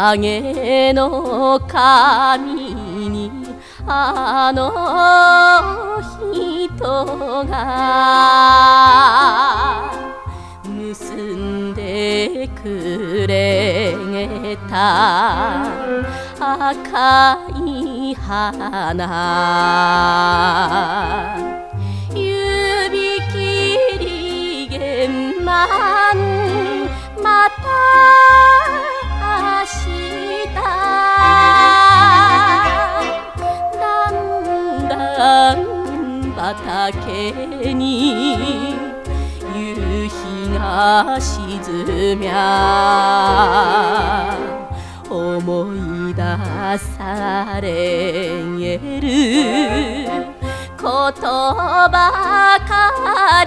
さげの髪にあの人が結んでくれた。赤い花。指切り弦満またけに夕日が沈みゃ思い出されることばか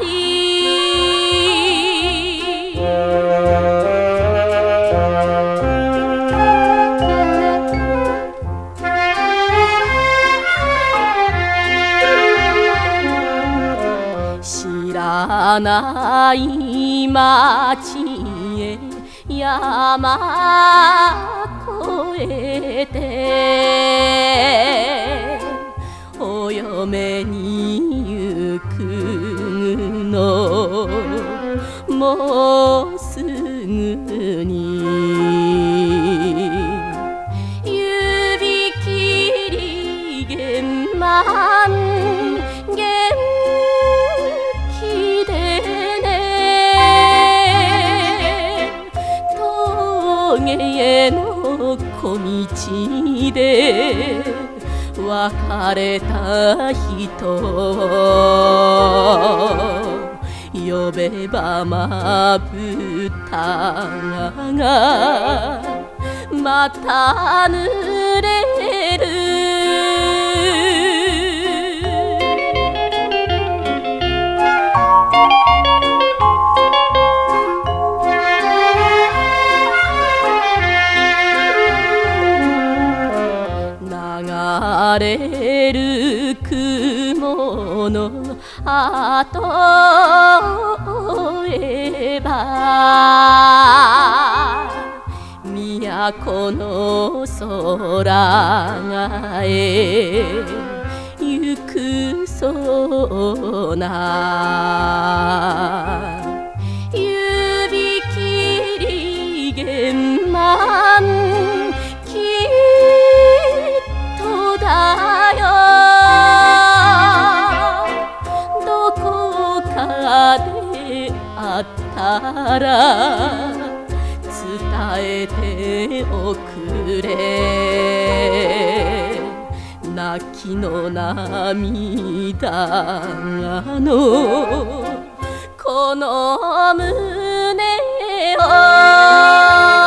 知らない町へ山越えてお嫁に行くの。もう影への小道で別れた人。を呼べばまぶたがまた濡れ流れる雲の後えば都の空へ行くそうな。指切り弦あったら伝えておくれ。泣きの涙のこの胸を。